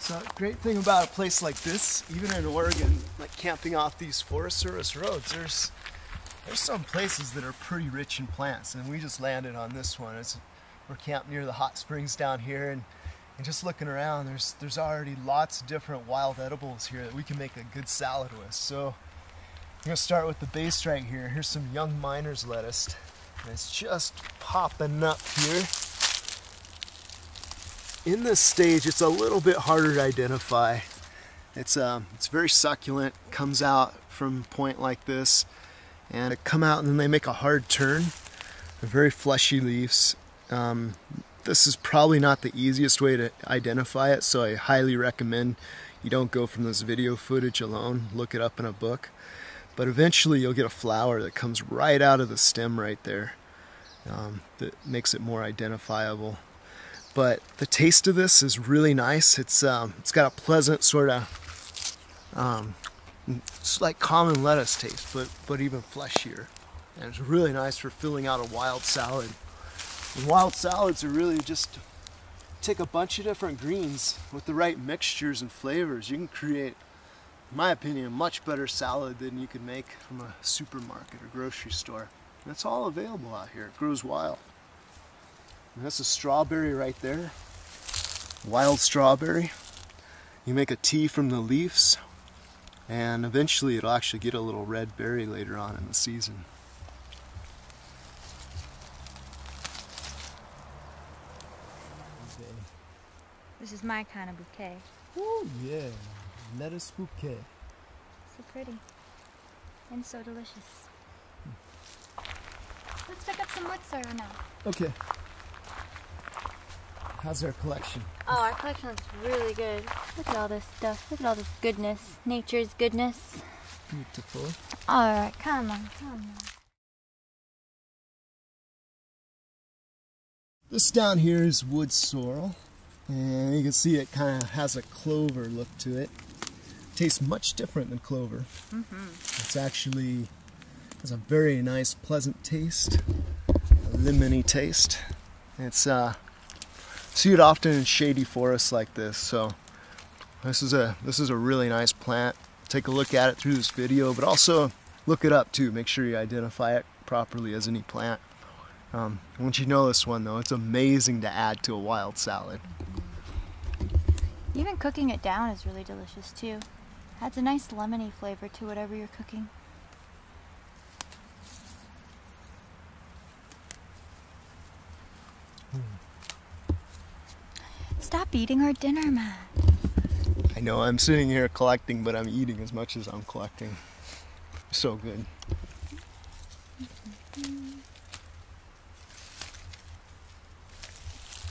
So great thing about a place like this, even in Oregon, like camping off these Forest Service roads, there's there's some places that are pretty rich in plants, and we just landed on this one. It's, we're camped near the hot springs down here, and, and just looking around, there's there's already lots of different wild edibles here that we can make a good salad with. So I'm gonna start with the base right here. Here's some young miner's lettuce. And it's just popping up here in this stage, it's a little bit harder to identify. It's um, it's very succulent. Comes out from point like this, and it come out and then they make a hard turn. They're very fleshy leaves. Um, this is probably not the easiest way to identify it, so I highly recommend you don't go from this video footage alone. Look it up in a book. But eventually, you'll get a flower that comes right out of the stem right there. Um, that makes it more identifiable but the taste of this is really nice. It's um, it's got a pleasant sort of um, it's like common lettuce taste, but but even fleshier, and it's really nice for filling out a wild salad. And wild salads are really just take a bunch of different greens with the right mixtures and flavors. You can create, in my opinion, a much better salad than you could make from a supermarket or grocery store. And it's all available out here. It grows wild. And that's a strawberry right there. Wild strawberry. You make a tea from the leaves, and eventually it'll actually get a little red berry later on in the season. Okay. This is my kind of bouquet. Oh yeah, lettuce bouquet. So pretty. And so delicious. Hmm. Let's pick up some wood sorrel now. Okay. How's our collection? Oh, our collection collection's really good. Look at all this stuff. Look at all this goodness. Nature's goodness. Beautiful. Alright, come on, come on. This down here is wood sorrel, and you can see it kind of has a clover look to it. Tastes much different than clover. Mm -hmm. It's actually has a very nice, pleasant taste, a lemony taste. It's uh, see it often in shady forests like this. So this is a this is a really nice plant. Take a look at it through this video, but also look it up too. Make sure you identify it properly as any plant. Um, once you know this one though, it's amazing to add to a wild salad. Even cooking it down is really delicious too. Adds a nice lemony flavor to whatever you're cooking. Stop eating our dinner, Matt. I know I'm sitting here collecting, but I'm eating as much as I'm collecting. So good.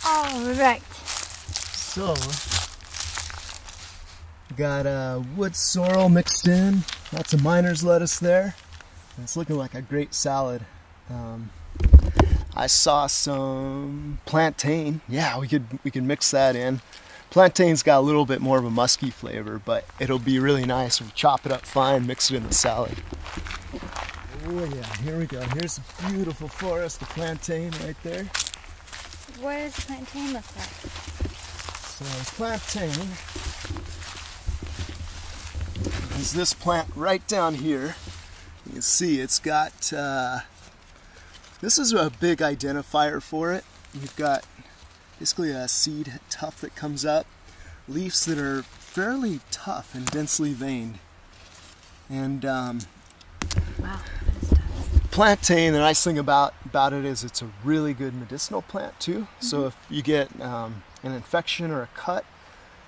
All right. So, got uh, wood sorrel mixed in, lots of miner's lettuce there. It's looking like a great salad. Um, I saw some plantain. Yeah, we could we could mix that in. Plantain's got a little bit more of a musky flavor, but it'll be really nice if we chop it up fine, mix it in the salad. Oh yeah, here we go. Here's a beautiful forest of plantain right there. What does plantain look like? So plantain is this plant right down here. You can see it's got uh, this is a big identifier for it. You've got basically a seed tuft that comes up, leaves that are fairly tough and densely veined. And um, wow, plantain, the nice thing about, about it is it's a really good medicinal plant too. Mm -hmm. So mm-hmm. if you get um, an infection or a cut,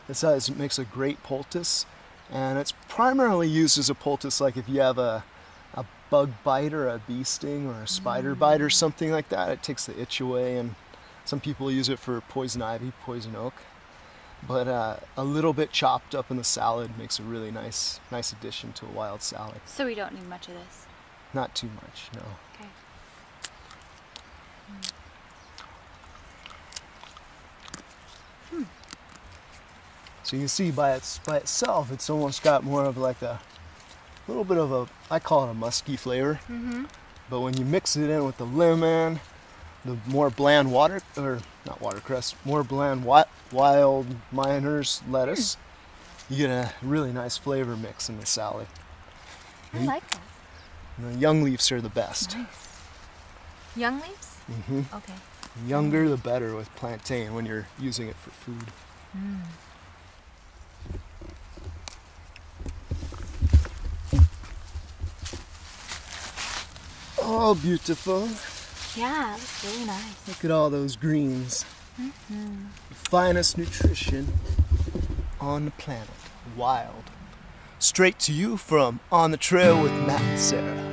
it makes a great poultice. And it's primarily used as a poultice like if you have a bug bite or a bee sting or a spider bite or something like that. It takes the itch away, and some people use it for poison ivy, poison oak. But uh, a little bit chopped up in the salad makes a really nice, nice addition to a wild salad. So we don't need much of this. Not too much, no. Okay. Hmm. So you can see by its by itself, it's almost got more of like a a little bit of a, I call it a musky flavor. Mm -hmm. But when you mix it in with the lemon, the more bland water or not watercress, more bland wi- wild miners lettuce, you get a really nice flavor mix in the salad. I like that. The young leaves are the best. Young leaves? Mm -hmm. Okay. Younger the better with plantain when you're using it for food. Oh, beautiful. Yeah, it looks really nice. Look at all those greens. Mm-hmm. The finest nutrition on the planet. Wild. Straight to you from On the Trail with Matt and Sarah.